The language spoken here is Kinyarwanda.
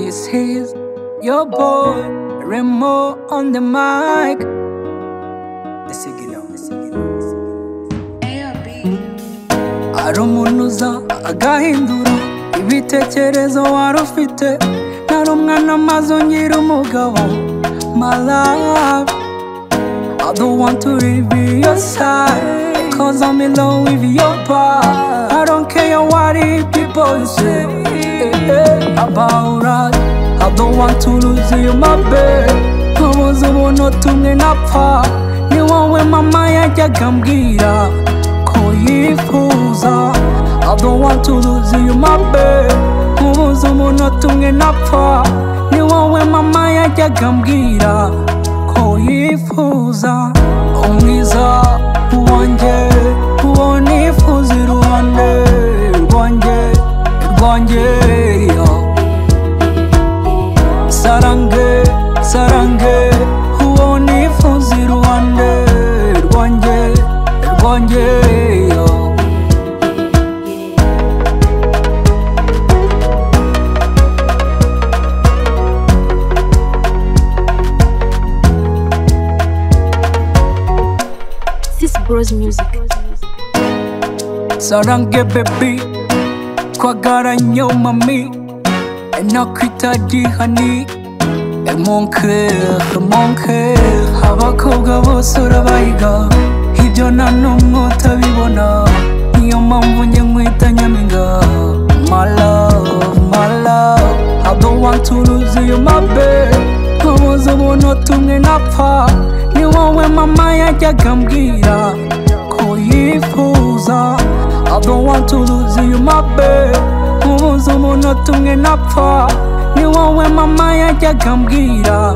This is your boy Remo on the mic. Hari umuntu uza agahindura ibitekerezo wari ufite nari umwana maze ungira umugabo my love I don't want to leave your side. Cause I'm in love with your part. I don't care what people say about us I don't want to lose you my babe Nkubuze umuntu tumwe napfa Ni wowe mama yajyaga ambwira ko yifuza I don't want to lose you my babe Nkubuze umuntu tumwe napfa Ni wowe mama yajyaga ambwira ko yifuza umwiza wanjye sarange sarange uwo Rwande rwanje rwanjye yo. Sis Bros Music. Sarange baby Kwagara nyo mami Nakwitaji hani E mon cœur, mon cœur Abakobwa bose urabahiga. Ibyo nta n'umwe utabibona. Niyo mpamvu njye nkwita nyaminga. My love, my love. I don't want to lose you my babe. Nkubuze ubuntu tumwe napfa. Ni wowe mama yajyaga ambwira ko yifuza. I don't want to lose you my babe. Nkubuze umuntu tumwe napfa. Ni wowe mama yajyaga ambwira